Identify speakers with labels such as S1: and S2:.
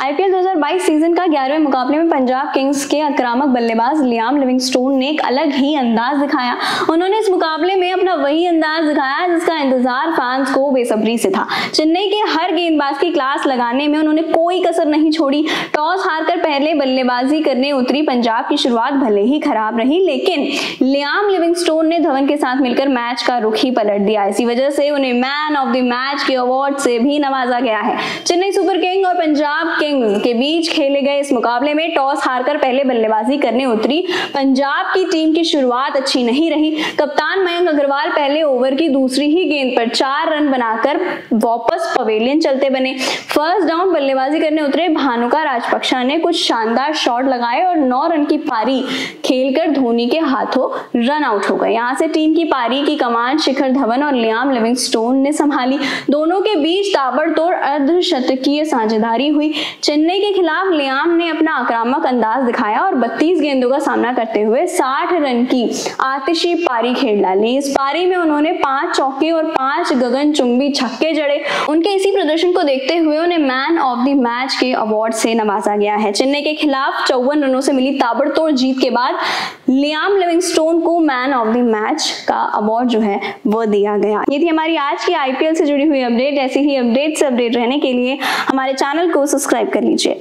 S1: IPL 2022 season का ग्यारहवें मुकाबले में पंजाब किंग्स के आक्रामक बल्लेबाज लियाम लिविंगस्टोन ने एक अलग ही अंदाज दिखाया। उन्होंने इस मुकाबले में अपना वही अंदाज दिखाया जिसका इंतज़ार फैंस को बेसब्री से था। चेन्नई के हर गेंदबाज की क्लास लगाने में उन्होंने कोई कसर नहीं छोड़ी। टॉस हारकर पहले बल्लेबाजी करने उतरी। पंजाब की शुरुआत भले ही खराब रही, लेकिन लियाम लिविंगस्टोन ने धवन के साथ मिलकर मैच का रुख ही पलट दिया। इसी वजह से उन्हें मैन ऑफ़ द मैच के अवार्ड से भी नवाजा गया है। चेन्नई सुपर किंग और पंजाब किंग्स के बीच खेले गए इस मुकाबले में टॉस हारकर पहले बल्लेबाजी करने उतरी। पंजाब की टीम की शुरुआत अच्छी नहीं रही। कप्तान मयंक अग्रवाल पहले ओवर की दूसरी ही गेंद पर चार रन बनाकर वापस पवेलियन चलते बने। फ़र्स्ट डाउन बल्लेबाजी करने उतरे भानुका राजपक्षा ने कुछ शानदार शॉट लगाए और नौ रन की पारी खेलकर धोनी के हाथों रन आउट हो गए। यहाँ से टीम की पारी की कमान शिखर धवन और लियाम लिविंगस्टोन ने संभाली। दोनों के बीच ताबड़तोड़ अर्धशतकीय साझेदारी हुई। चेन्नई के खिलाफ लियाम ने अपना आक्रामक अंदाज दिखाया और 32 गेंदों का सामना करते हुए 60 रन की आतिशी पारी खेल डाली। इस पारी में उन्होंने पाँच चौके और पाँच गगन चुंबी छक्के जड़े। उनके इसी प्रदर्शन को देखते हुए उन्हें मैन ऑफ़ द मैच के अवार्ड से नवाजा गया है। चेन्नई के खिलाफ चौवन रनों से मिली ताबड़तोड़ जीत के बाद लियाम लिविंगस्टोन को मैन ऑफ़ द मैच का अवार्ड जो है, वो दिया गया। ये थी हमारी आज की आईपीएल से जुड़ी हुई अपडेट ऐसी ही अपडेट से अपडेट रहने के लिए हमारे चैनल को सब्सक्राइब कर लीजिए।